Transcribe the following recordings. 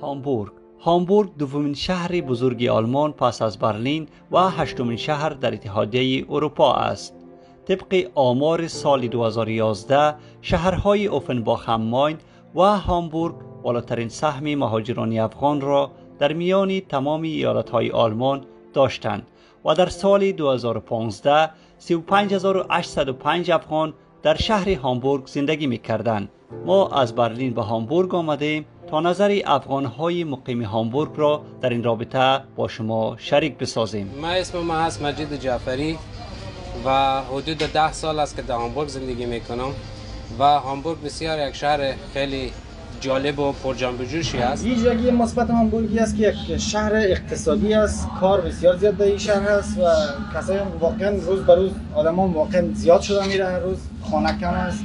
هامبورگ هامبورگ دومین شهر بزرگ آلمان پس از برلین و هشتمین شهر در اتحادیه اروپا است. طبق آمار سال 2011 شهرهای اوفنباخ هماین و هامبورگ بالاترین سهم مهاجران افغان را در میان تمام ایالتهای آلمان داشتند و در سال 2015 35805 افغان در شهر هامبورگ زندگی می کردند. ما از برلین به هامبورگ آمده تا نظر افغان های مقیم هامبورگ را در این رابطه با شما شریک بسازیم ما اسم ما هست مجید جعفری و حدود ده سال است که در هامبورگ زندگی می‌کنم و هامبورگ بسیار یک شهر خیلی جالب و پرجنب جوشی است ویژگی مثبت هامبورگی است که یک شهر اقتصادی است. کار بسیار زیاد در این شهر است و کسایی واقعا روز به روز آدمان واقعا زیاد شده میره. هر روز خانه کم است.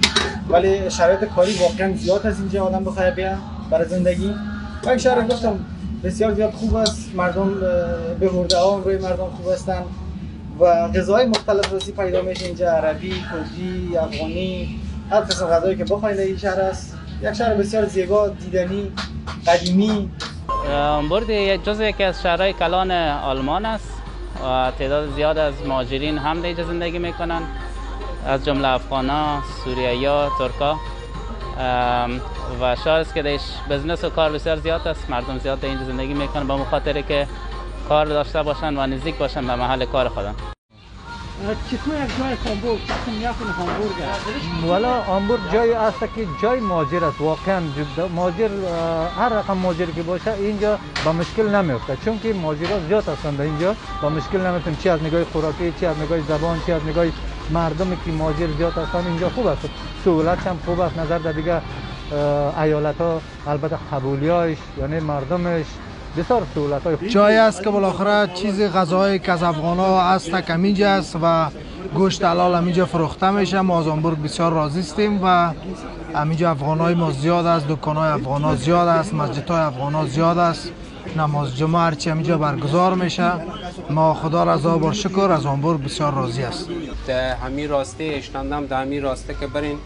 ولی شرایط کاری واقعا زیاد است اینجا آدم بخواد بیان برای زندگی. و یک شهر گفتم بسیار زیاد خوب است. مردم به ورده ها روی مردم خوب هستند و غذاهای مختلف رسی پیدا میشه. اینجا عربی، کردی، افغانی هر قسم غذایی که بخواید این شهر است یک شهر بسیار زیبا دیدنی قدیمی. برد جز یکی از شهرهای کلان آلمان است و تعداد زیاد از مهاجرین هم اینجا زندگی می‌کنن. از جمله افغانا، سوریایی، ترکا و شهر است که دیش بزنس و کار بسیار زیاد است. مردم زیاد اینجا زندگی می‌کنن به مخاطره که کار داشته باشن و نزدیک باشن به محل کار خودم جای والا هامبورگ جایی است که جای ماجر است واقعا. ماجر هر رقم ماجر که باشه اینجا با مشکل نمیفته. چون که ماجرا زیاد هستند اینجا با مشکل نمیفتن چی از نگاه خوراکی چی از نگاه زبان چی از نگاه مردمی که ماجر زیاد هستند اینجا خوب است. سهولت هم خوب است نظر در دیگه ایالت ها البته قبولیاش یعنی مردمش. بسیار سهولت های جای است که بالاخره چیز غذای که از افغان ها است اینجا است و گوشت حلال همینجا فروخته میشه. ما از آنبورگ بسیار راضی هستیم و همینجا افغان های ما زیاد است دکان های افغان ها زیاد است مسجد های افغان ها زیاد است. نماز جمعه هرچی همینجا برگزار میشه. ما خدا را صد بار شکر از هامبورگ بسیار راضی است. در همین راسته اشتایندام در همین راسته که برین.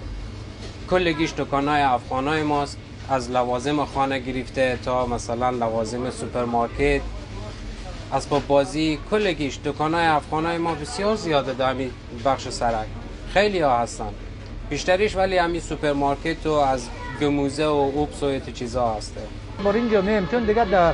کلگیش دکان های افغان های ماست. از لوازم خانه گرفته تا مثلا لوازم سوپرمارکت. اسباب بازی کلگیش دکان های افغان های ما بسیار زیاده در همین بخش سرک. خیلی ها هستن. بیشتریش ولی همین سوپرمارکت و از Gemüse و Obst و چیزا هسته. ما اینجا میم چون دیگه در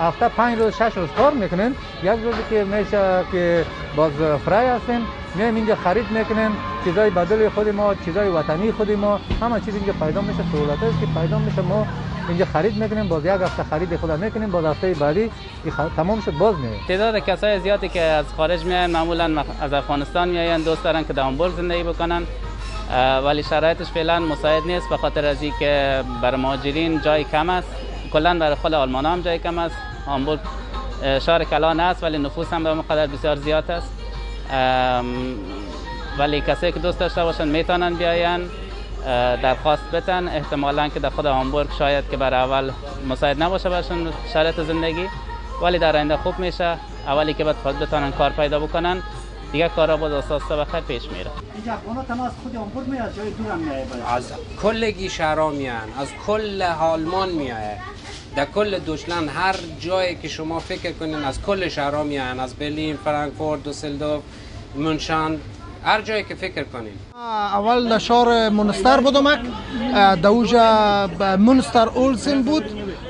هفته پنج روز شش روز کار می‌کنن یک روزی که میشه که باز frei هستیم میایم اینجا خرید می‌کنیم چیزای به دل خود ما چیزای وطنی خود ما همه چیز اینجا پیدا میشه سهولت است که پیدا میشه. ما اینجا خرید می‌کنیم باز یک هفته خرید خود می‌کنیم باز هفته بعدی تمام شد باز میایم تعداد کسای زیادی که از خارج میاین معمولا از افغانستان میاین دوست دارن که در هامبورگ زندگی بکنن. ولی شرایطش فعلا مساعد نیست به خاطر از اینکه برای مهاجرین جای کم است. کلا برای خود آلمان هم جای کم است. هامبورگ شهر کلان است ولی نفوس هم به مقدار بسیار زیاد است. ولی کسی که دوست داشته باشن می‌تونن بیاین درخواست بتن احتمالا که در خود هامبورگ شاید که بر اول مساعد نباشه باشن شرط زندگی ولی در آینده خوب میشه. اولی که بعد خود بتونن کار پیدا بکنن دیگه کارا باز اساسا بخیر پیش میره. از خود هامبورگ میاد؟ جای دور هم از کلگی شهرها میان از کل آلمان میاد در کل دوشلند هر جایی که شما فکر کنین از کل شهرها میان از برلین فرانکفورت دوسلدورف منشان هر جایی که فکر کنین. اول در شهر منستر بودم دوجا منستر اولسن بود.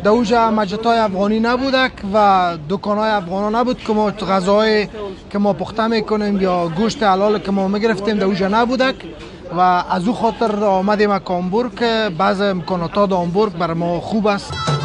دوجا مجتای افغانی نبودک و دکان های افغان نبود که ما غذای که ما پخته می‌کنیم یا گوشت حلال که ما می‌گرفتیم دوجا نبودک. و از او خاطر آمدیم که بعض امکانات در بر ما خوب است.